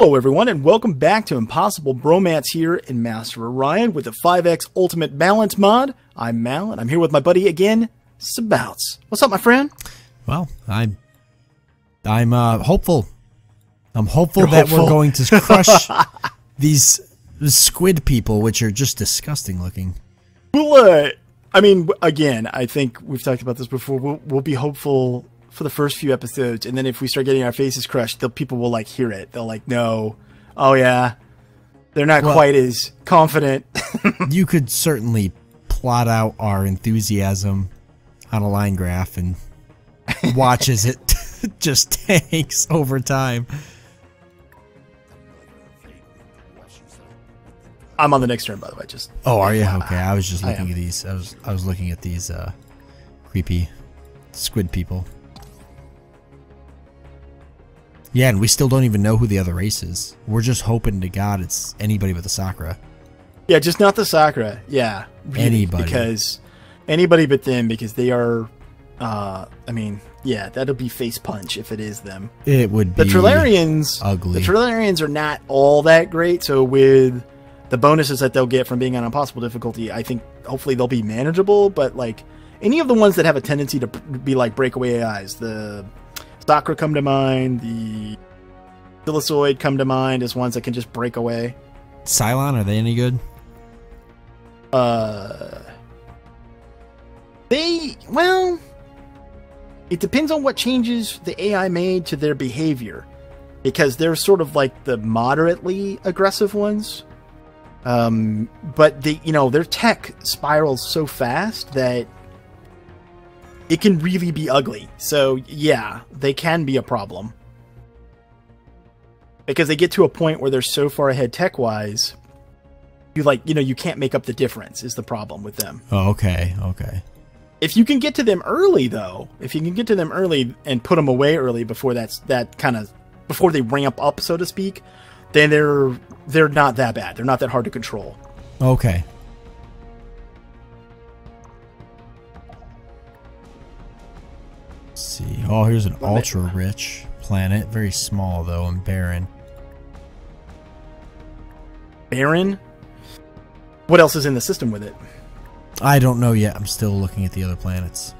Hello, everyone, and welcome back to Impossible Bromance here in Master Orion with the 5X Ultimate Balance mod. I'm Mal, and I'm here with my buddy again, Sabouts. What's up, my friend? Well, I'm I'm uh, hopeful. I'm hopeful You're that hopeful? we're going to crush these squid people, which are just disgusting looking. Well, uh, I mean, again, I think we've talked about this before. We'll, we'll be hopeful for the first few episodes, and then if we start getting our faces crushed, the people will like hear it. They'll like, no, oh yeah, they're not Well- quite as confident. you could certainly plot out our enthusiasm on a line graph and watch as it just tanks over time. I'm on the next turn, by the way. Just Oh, are you okay? I was just looking at these. I was I was looking at these uh, creepy squid people. Yeah, and we still don't even know who the other race is. We're just hoping to God it's anybody but the Sakkra. Yeah, just not the Sakkra. Yeah, really, Anybody. because anybody but them because they are. Uh, I mean, yeah, that'll be face punch if it is them. It would be The Trilarians, ugly. The Trilarians are not all that great. So with the bonuses that they'll get from being on impossible difficulty, I think hopefully they'll be manageable. But like any of the ones that have a tendency to be like breakaway AIs, the Sakkra come to mind, the Silicoid come to mind as ones that can just break away. Psilon, are they any good? Uh, they well, it depends on what changes the AI made to their behavior, because they're sort of like the moderately aggressive ones. Um, but they, you know, their tech spirals so fast that it can really be ugly. So yeah, they can be a problem because they get to a point where they're so far ahead tech wise you like you know you can't make up the difference is the problem with them Oh, okay, okay. if you can get to them early though if you can get to them early and put them away early before that's that kind of before they ramp up so to speak then they're they're not that bad they're not that hard to control Okay. Let's see. Oh, here's an ultra rich planet. Very small though and barren. baron what else is in the system with it I don't know yet. I'm still looking at the other planets.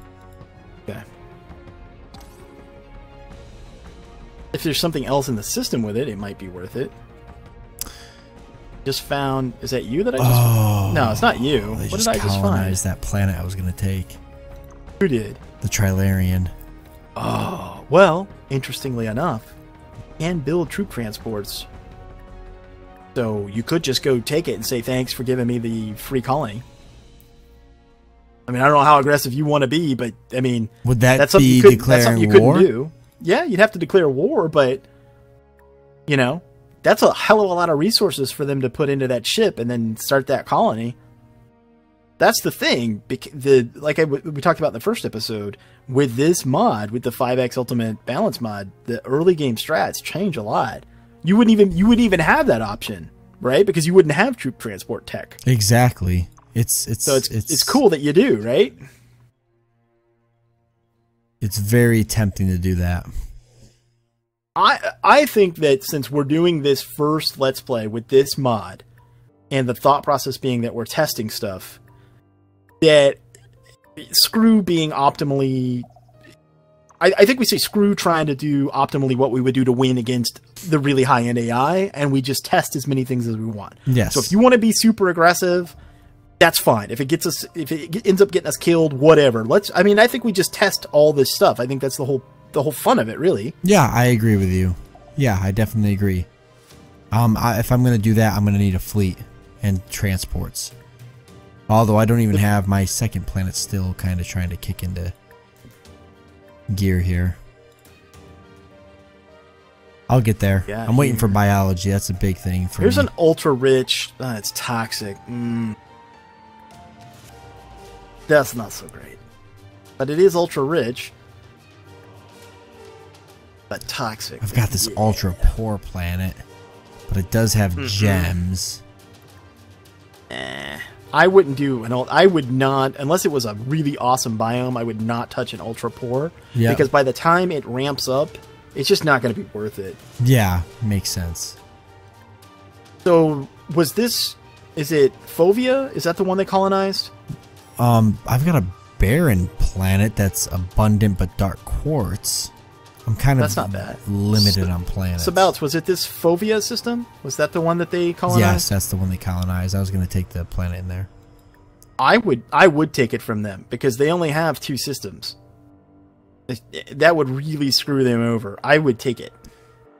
okay if there's something else in the system with it it might be worth it just found is that you that i just Oh. no it's not you what did i just find that planet I was going to take. who did The Trilarian. Oh, well, interestingly enough, you can build troop transports. So you could just go take it and say thanks for giving me the free colony. I mean, I don't know how aggressive you want to be, but I mean, Would that that's something be you, could, that's something you war? couldn't do. Yeah, you'd have to declare war, but you know, that's a hell of a lot of resources for them to put into that ship and then start that colony. That's the thing. The like I w we talked about in the first episode with this mod, with the 5x Ultimate Balance mod, the early game strats change a lot. You wouldn't even you wouldn't even have that option, right? Because you wouldn't have troop transport tech. Exactly. It's it's So it's it's, cool that you do, right? It's very tempting to do that. I I think that since we're doing this first let's play with this mod, and the thought process being that we're testing stuff, that screw being optimally. I, I think we say screw trying to do optimally what we would do to win against the really high end AI, and we just test as many things as we want. Yes. So if you want to be super aggressive, that's fine. If it gets us, if it ends up getting us killed, whatever. Let's. I mean, I think we just test all this stuff. I think that's the whole the whole fun of it, really. Yeah, I agree with you. Yeah, I definitely agree. Um, I, if I'm gonna do that, I'm gonna need a fleet and transports. Although I don't even have my second planet still kind of trying to kick into gear here. I'll get there. Yeah, I'm waiting for biology. That's a big thing for Here's me. an ultra rich. Uh, it's toxic. Mm. That's not so great. But it is ultra rich. But toxic. I've got this Yeah. ultra poor planet, but it does have Mm-hmm. gems. Eh. I wouldn't do an. I would not, unless it was a really awesome biome, I would not touch an ultra poor. Yeah. Because by the time it ramps up, it's just not going to be worth it. Yeah, makes sense. So was this? Is it Fovia? Is that the one they colonized? Um, I've got a barren planet that's abundant but dark quartz. I'm kind of That's not bad. limited on planets. So, Sabouts, was it this Fovia system? Was that the one that they colonized? Yes, that's the one they colonized. I was going to take the planet in there. I would I would take it from them because they only have two systems. That would really screw them over. I would take it.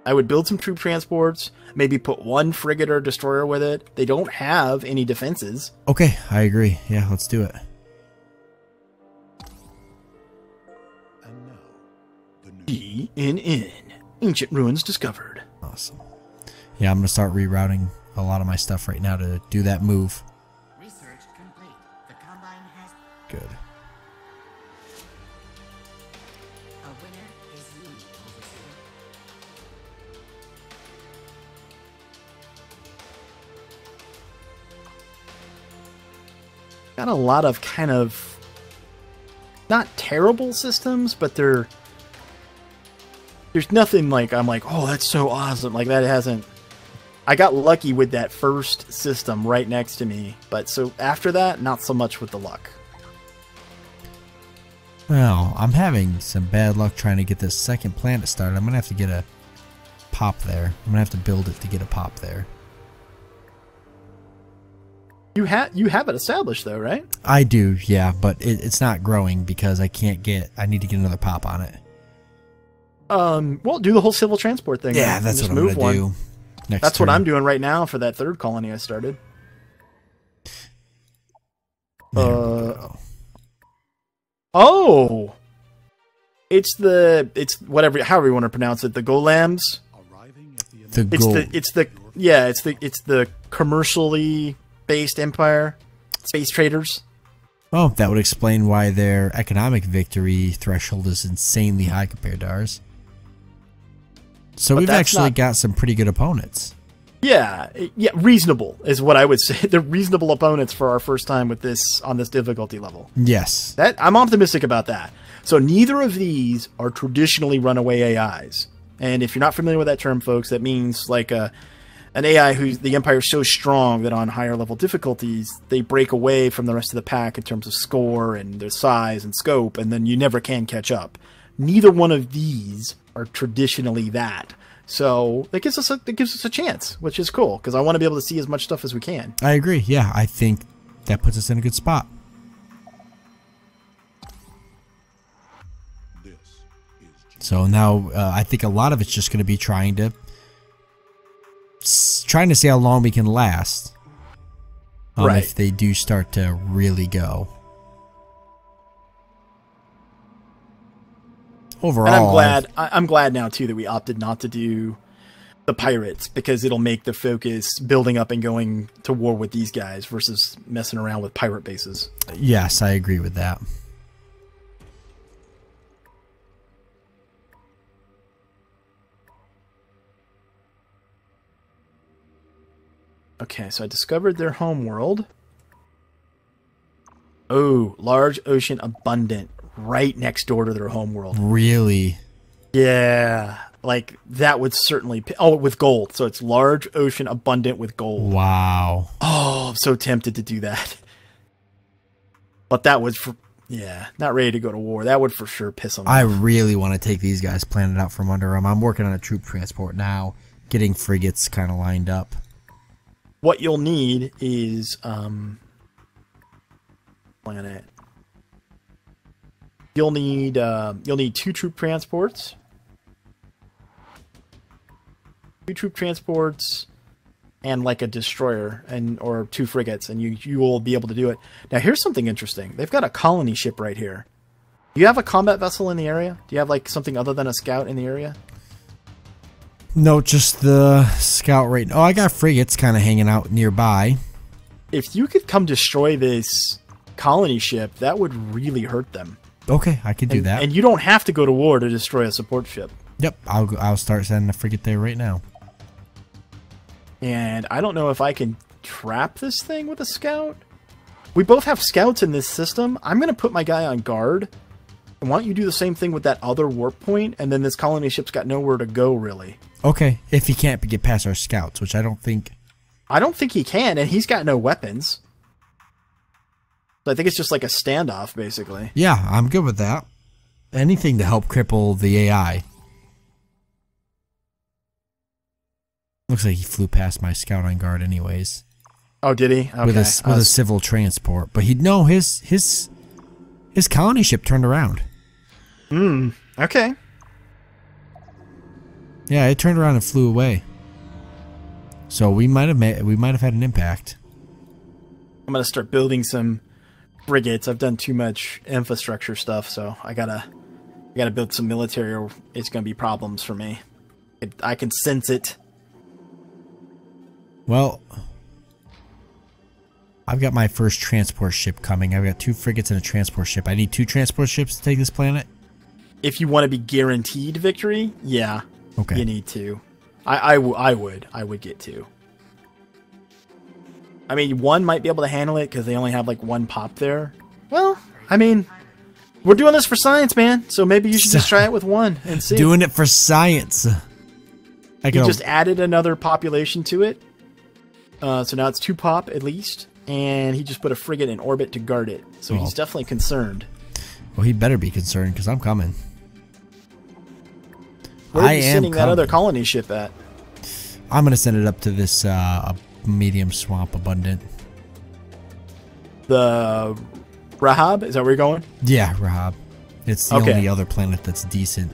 I would build some troop transports, maybe put one frigate or destroyer with it. They don't have any defenses. Okay, I agree. Yeah, let's do it. GNN. Ancient ruins discovered. Awesome. Yeah, I'm going to start rerouting a lot of my stuff right now to do that move. Research complete. The Combine has Good. a winner is you, Got a lot of kind of not terrible systems, but they're there's nothing like I'm like, oh, that's so awesome. Like that hasn't. I got lucky with that first system right next to me, but so after that, not so much with the luck. Well, I'm having some bad luck trying to get this second planet started. I'm going to have to get a pop there. I'm going to have to build it to get a pop there. You have you have it established though, right? I do, yeah, but it, it's not growing because I can't get. I need to get another pop on it. Um, well, do the whole civil transport thing. Yeah, that's Just what I'm gonna one. do. Next That's what. I'm doing right now for that third colony I started. There Uh. Oh, it's the it's whatever however you want to pronounce it. The Gnolams. the It's gold. the it's the yeah it's the it's the commercially based empire, space traders. oh, that would explain why their economic victory threshold is insanely high compared to ours. So But we've actually not- got some pretty good opponents. Yeah, yeah, reasonable is what I would say. They're reasonable opponents for our first time with this on this difficulty level. Yes. That I'm optimistic about that. So neither of these are traditionally runaway AIs. And if you're not familiar with that term, folks, that means like a an AI who's the empire is so strong that on higher level difficulties they break away from the rest of the pack in terms of score and their size and scope, and then you never can catch up. Neither one of these are traditionally that. So that gives us a that gives us a chance, which is cool because I want to be able to see as much stuff as we can. I agree. Yeah, I think that puts us in a good spot. So now uh, I think a lot of it's just going to be trying to s- trying to see how long we can last. Um, Right. If they do start to really go. Overall, And I'm glad. I, I'm glad now too that we opted not to do the pirates because it'll make the focus building up and going to war with these guys versus messing around with pirate bases. Yes, I agree with that. Okay, so I discovered their home world. Oh, large ocean abundant, right next door to their home world. Really, Yeah, like that would certainly. p- Oh, with gold. So it's large ocean abundant with gold. wow. Oh, I'm so tempted to do that. But that would for yeah, not ready to go to war. That would for sure piss them I off. really want to take these guys planet out from under them. I'm working on a troop transport now, getting frigates kind of lined up. What you'll need is um planet. You'll need uh, you'll need two troop transports. Two troop transports and like a destroyer and or two frigates and you you will be able to do it. Now here's something interesting. They've got a colony ship right here. Do you have a combat vessel in the area? Do you have like something other than a scout in the area? No, just the scout right. Now. Oh, I got frigates kind of hanging out nearby. If you could come destroy this colony ship, that would really hurt them. Okay, I could do and, that. And you don't have to go to war to destroy a support ship. yep, I'll I'll start sending a frigate there right now. And I don't know if I can trap this thing with a scout. We both have scouts in this system. I'm going to put my guy on guard. And why don't you do the same thing with that other warp point? And then this colony ship's got nowhere to go, really. Okay, if he can't get past our scouts, which I don't think I don't think he can, and he's got no weapons. So I think it's just like a standoff, basically. Yeah, I'm good with that. Anything to help cripple the AI. Looks like he flew past my scout on guard, anyways, Oh, did he? Okay. with a with a civil transport. But he no his his his colony ship turned around. Hmm. Okay. Yeah, it turned around and flew away. So we might have ma- we might have had an impact. I'm gonna start building some frigates. I've done too much infrastructure stuff, so I gotta, I gotta build some military, or it's gonna be problems for me. It, I can sense it. Well, I've got my first transport ship coming. I've got two frigates and a transport ship. I need two transport ships to take this planet. If you want to be guaranteed victory, yeah, Okay. you need to. I, I, w- I would, I would get two. I mean, one might be able to handle it because they only have like one pop there. Well, I mean, we're doing this for science, man. So maybe you should just try it with one and see. Doing it for science. I He can just added another population to it. Uh, so now it's two pop at least, and he just put a frigate in orbit to guard it. So Oh. he's definitely concerned. Well, he better be concerned because I'm coming. Where are I you am sending that other colony ship at? I'm gonna send it up to this uh, medium swamp abundant. The Rahab? Is that where you're going? Yeah, Rahab. It's the Okay. only other planet that's decent.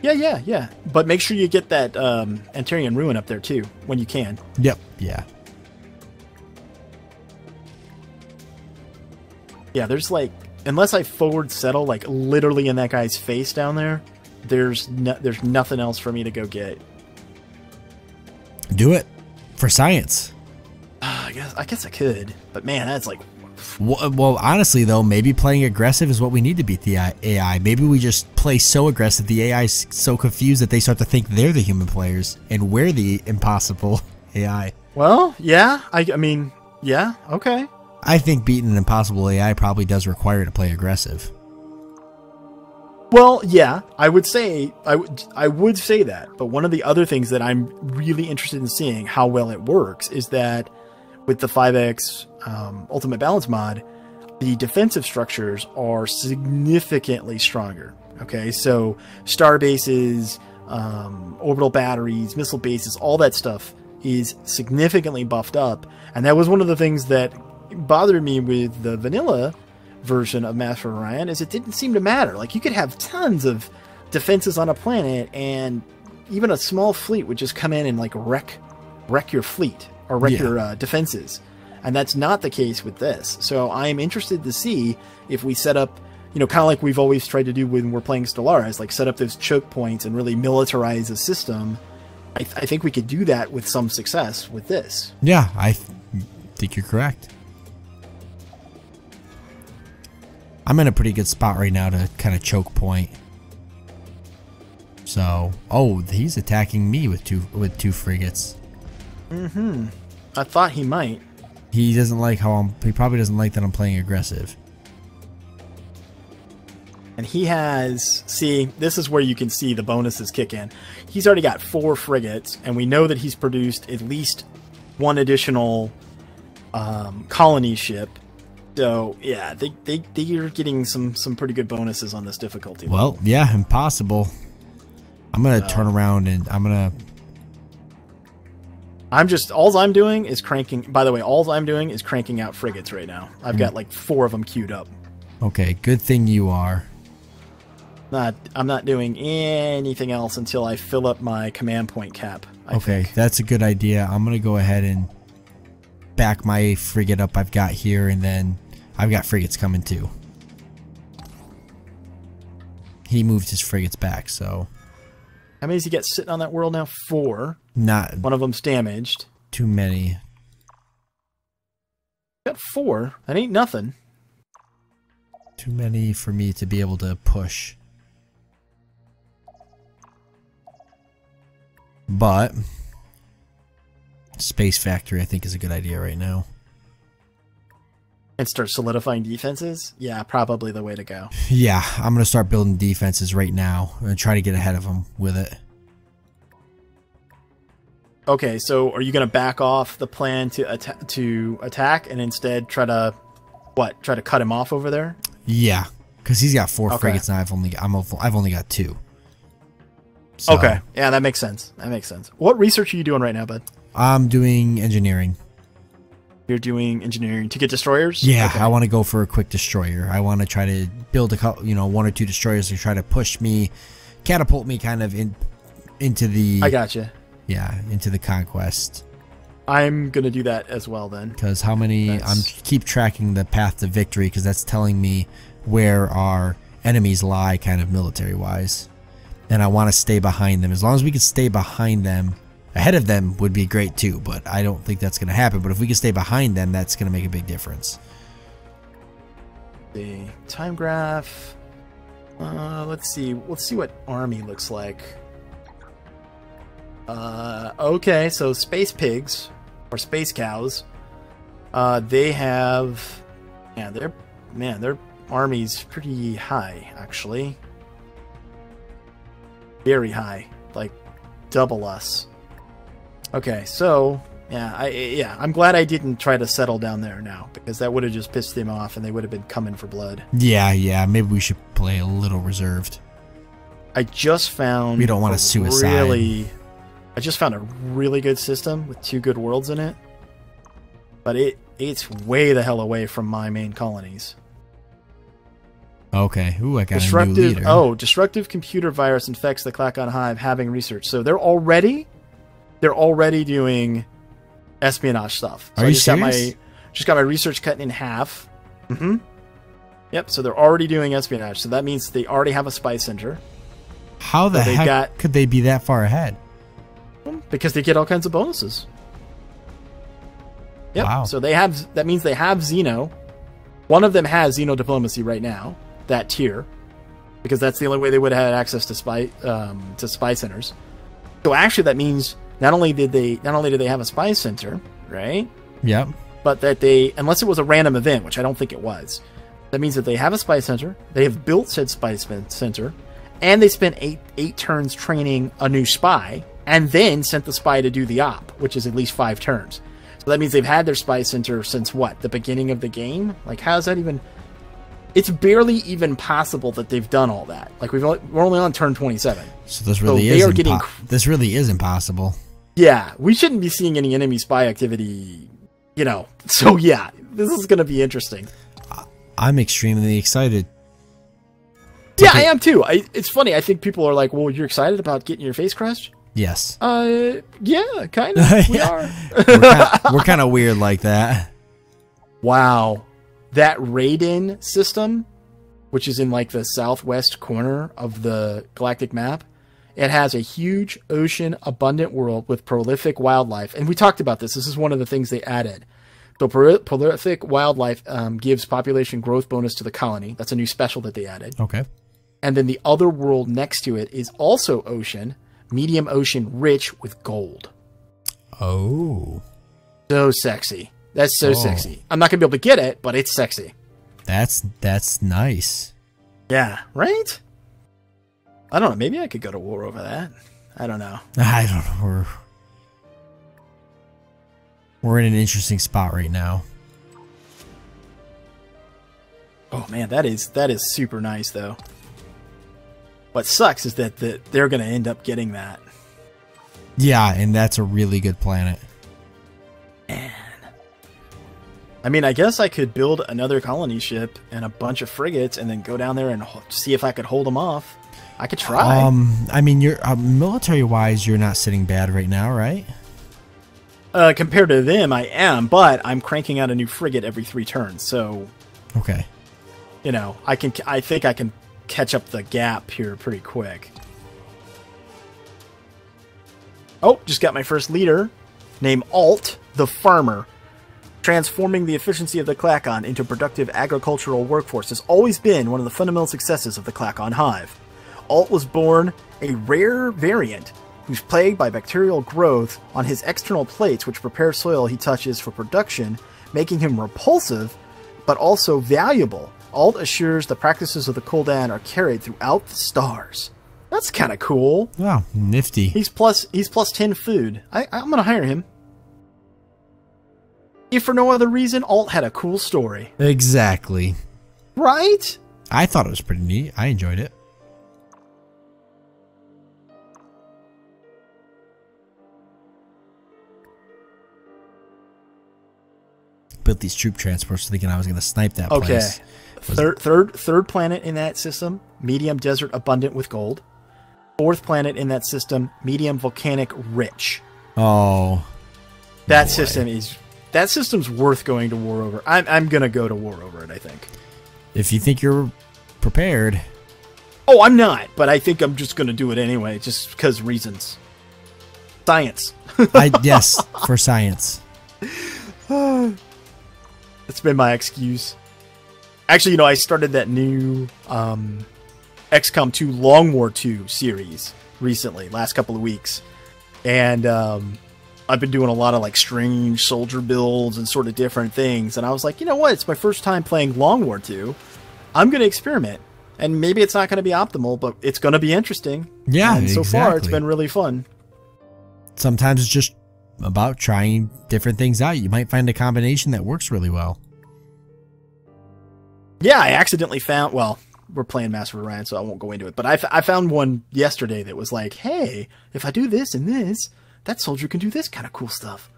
Yeah, yeah, yeah. But make sure you get that um, Antarian ruin up there too when you can. Yep. Yeah. Yeah, there's like unless I forward settle like literally in that guy's face down there, there's no, there's nothing else for me to go get. Do it for science. Uh, I guess I guess I could, but man, that's like Well, well, honestly, though, maybe playing aggressive is what we need to beat the AI. Maybe we just play so aggressive, the AI is so confused that they start to think they're the human players and we're the impossible AI. well, yeah. I I mean, yeah, okay. I think beating an impossible AI probably does require to play aggressive. Well, yeah, I would say I would I would say that. But one of the other things that I'm really interested in seeing how well it works is that with the 5x um, Ultimate Balance mod, the defensive structures are significantly stronger. Okay, so star bases, um, orbital batteries, missile bases, all that stuff is significantly buffed up, and that was one of the things that bothered me with the vanilla version of Master of Orion is it didn't seem to matter. Like you could have tons of defenses on a planet, and even a small fleet would just come in and like wreck wreck your fleet or wreck Yeah. your uh, defenses. And that's not the case with this. So I am interested to see if we set up, you know, kind of like we've always tried to do when we're playing Stellaris, like set up those choke points and really militarize a system. I, th- I think we could do that with some success with this. Yeah, I th- think you're correct. I'm in a pretty good spot right now to kind of choke point. So, oh, he's attacking me with two with two frigates. Mm-hmm. I thought he might. He doesn't like how I'm. He probably doesn't like that I'm playing aggressive. And he has, see, this is where you can see the bonuses kick in. He's already got four frigates, and we know that he's produced at least one additional um, colony ship. So yeah, they they they are getting some some pretty good bonuses on this difficulty. Well, yeah, impossible. I'm gonna turn around and I'm gonna. I'm just all I'm doing is cranking. By the way, all I'm doing is cranking out frigates right now. I've got mm. like four of them queued up. Okay, good thing you are. Not I'm not doing anything else until I fill up my command point cap. I Okay, think. that's a good idea. I'm gonna go ahead and back my frigate up I've got here, and then I've got frigates coming too. He moved his frigates back, so How many does he get sitting on that world now? Four. not One of them's damaged. too many. Got four. That ain't nothing. Too many for me to be able to push. But Space Factory I think is a good idea right now. And start solidifying defenses. Yeah, probably the way to go. Yeah, I'm gonna start building defenses right now and try to get ahead of them with it. Okay, so are you going to back off the plan to atta- to attack and instead try to what? Try to cut him off over there? Yeah, because he's got four Okay. frigates and I've only I'm of- I've only got two. So, Okay, yeah, that makes sense. That makes sense. What research are you doing right now, bud? I'm doing engineering. You're doing engineering to get destroyers. Yeah, Okay. I want to go for a quick destroyer. I want to try to build a couple, you know, one or two destroyers to try to push me, catapult me kind of in into the I gotcha. yeah into the conquest. I'm gonna do that as well then. Because how many? I'm keep tracking the path to victory because that's telling me where our enemies lie, kind of military wise. And I want to stay behind them. As long as we can stay behind them, ahead of them would be great too. But I don't think that's going to happen. But if we can stay behind them, that's going to make a big difference. The time graph. Uh, let's see. Let's see what army looks like. Uh, okay, so space pigs or space cows. Uh, they have, yeah, their man, their army's pretty high actually. Very high, like double us. Okay, so yeah, I yeah, I'm glad I didn't try to settle down there now because that would have just pissed them off and they would have been coming for blood. Yeah, yeah. Maybe we should play a little reserved. I just found We don't want a a suicide. Really, I just found a really good system with two good worlds in it, but it it's way the hell away from my main colonies. Okay. Ooh, I got a new leader. Oh, destructive computer virus infects the Klackon Hive, having research. So they're already, they're already doing espionage stuff. So Are I you just got my serious? just got my research cut in half. Mm-hmm. Yep. So they're already doing espionage. So that means they already have a spy center How the so heck got- could they be that far ahead? because they get all kinds of bonuses. Yep. Wow. So they have that means they have Xeno. One of them has Xeno diplomacy right now, that tier, because that's the only way they would have had access to spy um, to spy centers. So actually, that means not only did they not only did they have a spy center, right, Yep. but that they unless it was a random event, which I don't think it was. That means that they have a spy center. They have built said spy center, and they spent eight eight turns training a new spy, and then sent the spy to do the op, which is at least five turns. So that means they've had their spy center since what the beginning of the game. Like, how's that even? It's barely even possible that they've done all that. Like, we've only, we're only on turn twenty seven. So this really they is are getting impo- this really is impossible. Yeah, we shouldn't be seeing any enemy spy activity. You know, so yeah, this is going to be interesting. I'm extremely excited. Yeah, I am too. I, it's funny. I think people are like, "Well, you're excited about getting your face crushed." Yes. Uh, yeah, kind of. We are. We're kind of weird like that. Wow, that Raiden system, which is in like the southwest corner of the galactic map, it has a huge ocean, abundant world with prolific wildlife. And we talked about this. This is one of the things they added. So pro- prolific wildlife um, gives population growth bonus to the colony. That's a new special that they added. Okay. And then the other world next to it is also ocean, medium ocean rich with gold. Oh, So sexy. That's so Oh. sexy. I'm not going to be able to get it, but it's sexy. that's that's nice. Yeah, right? I don't know. Maybe I could go to war over that. I don't know. I don't know. We're we're in an interesting spot right now. Oh man, that is that is super nice though. What sucks is that the, they're going to end up getting that. Yeah, and that's a really good planet. And I mean, I guess I could build another colony ship and a bunch of frigates, and then go down there and ho- see if I could hold them off. I could try. Um, I mean, you're uh, military wise, you're not sitting bad right now, right? uh, compared to them, I am, but I'm cranking out a new frigate every three turns, so Okay. you know, I can. I think I can catch up the gap here pretty quick. Oh, just got my first leader, named Alt the Farmer. Transforming the efficiency of the Klackon into a productive agricultural workforce has always been one of the fundamental successes of the Klackon Hive. Alt was born a rare variant who's plagued by bacterial growth on his external plates, which prepare soil he touches for production, making him repulsive but also valuable. Alt assures the practices of the Kuldan are carried throughout the stars. That's kind of cool. Wow, nifty. He's plus he's plus ten food. I, I'm gonna hire him. If for no other reason, Alt had a cool story, Exactly. right? I thought it was pretty neat. I enjoyed it. Built these troop transports thinking I was going to snipe that Okay. place. Third third third planet in that system, medium desert abundant with gold. Fourth planet in that system, medium volcanic rich. Oh, That system is that system's worth going to war over. I'm I'm gonna go to war over it. I think. if you think you're prepared, Oh, I'm not, but I think I'm just gonna do it anyway, just because reasons. Science. I yes for science. It's been my excuse. Actually, you know, I started that new um, XCOM 2 Long War 2 series recently, last couple of weeks. And um, I've been doing a lot of like strange soldier builds and sort of different things. And I was like, you know what? It's my first time playing Long War 2. I'm going to experiment. And maybe it's not going to be optimal, but it's going to be interesting. Yeah, and so far it's been really fun. Sometimes it's just about trying different things out. You might find a combination that works really well. Yeah, I accidentally found. Well, we're playing Master of Orion, so I won't go into it. But I, f- I found one yesterday that was like, "Hey, if I do this and this, that soldier can do this kind of cool stuff."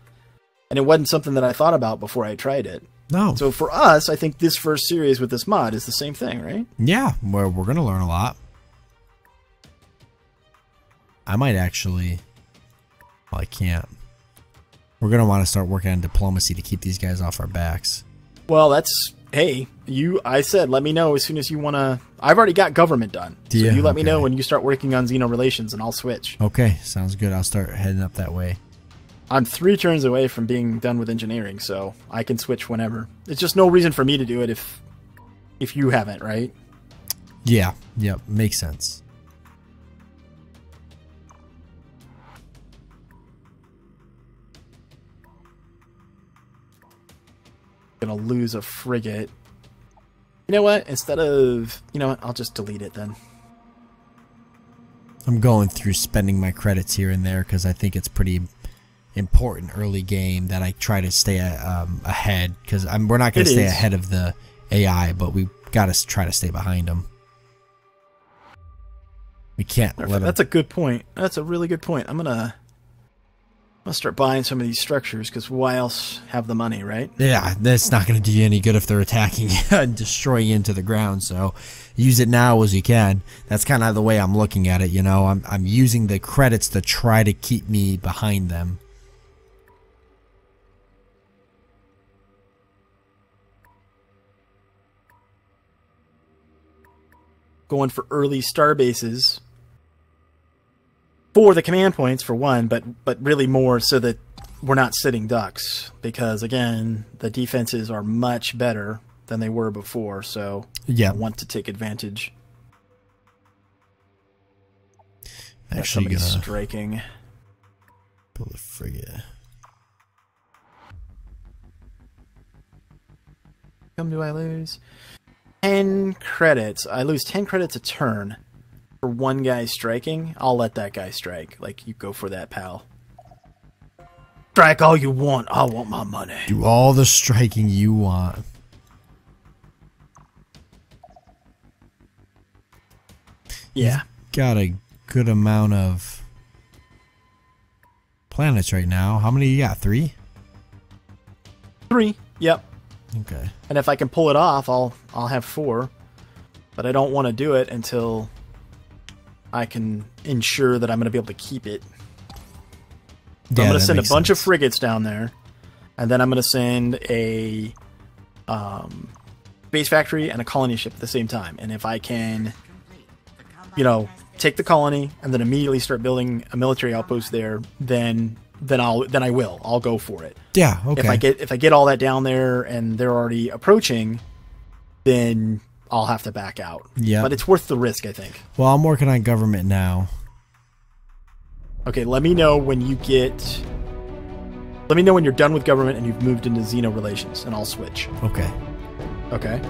And it wasn't something that I thought about before I tried it. No, So for us, I think this first series with this mod is the same thing, right? yeah, we're we're gonna learn a lot. I might actually. Well, I can't. We're gonna want to start working on diplomacy to keep these guys off our backs. Well, that's hey, you. I said, let me know as soon as you want to. I've already got government done, so Yeah, you let me know when you start working on Xeno relations, and I'll switch. Okay, sounds good. I'll start heading up that way. I'm three turns away from being done with engineering, so I can switch whenever. It's just no reason for me to do it if if you haven't, right? Yeah, yep, makes sense. Gonna lose a frigate. You know what? Instead of you know what, I'll just delete it then. I'm going through spending my credits here and there because I think it's pretty important early game that I try to stay um, ahead because we're not going to stay is. ahead of the AI, but we got to try to stay behind them. We can't let them. That's a good point. That's a really good point. I'm gonna Gonna start buying some of these structures because why else have the money, right? yeah, that's not going to do you any good if they're attacking and destroying you into the ground. So use it now as you can. That's kind of the way I'm looking at it. You know, I'm I'm using the credits to try to keep me behind them. Going for early star bases for the command points for one, but but really more so that we're not sitting ducks because again the defenses are much better than they were before. So Yeah, I want to take advantage. actually gonna striking. Pull the frigate. Come do I lose? 10 credits. I lose 10 credits a turn for one guy striking. I'll let that guy strike. Like, you go for that, pal. Strike all you want. I want my money. Do all the striking you want. Yeah. Got a good amount of planets right now. How many you got? Three? Three. Yep. Okay. And if I can pull it off, I'll I'll have four. But I don't want to do it until I can ensure that I'm going to be able to keep it. So I'm going to send a bunch of frigates down there, and then I'm going to send a um, base factory and a colony ship at the same time. And if I can, Complete. The combat you know, take the colony and then immediately start building a military outpost there, then then I'll then I will. I'll go for it. Yeah, okay. If I get if I get all that down there and they're already approaching, then I'll have to back out. Yeah. But it's worth the risk, I think. well, I'm working on government now. Okay, let me know when you get. Let me know when you're done with government and you've moved into Xeno relations, and I'll switch. Okay. Okay.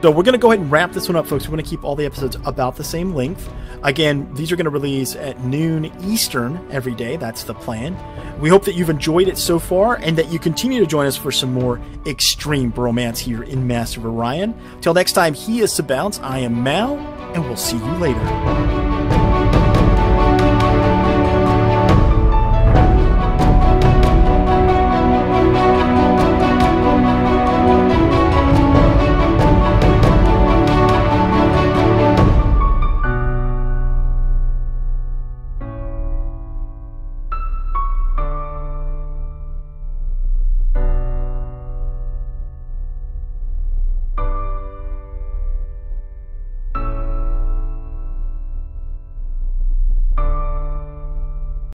So we're going to go ahead and wrap this one up, folks. We're going to keep all the episodes about the same length. Again, these are going to release at noon Eastern every day. That's the plan. We hope that you've enjoyed it so far and that you continue to join us for some more extreme bromance here in Master of Orion. Till next time, he is Sabouts, I am Mal, and we'll see you later.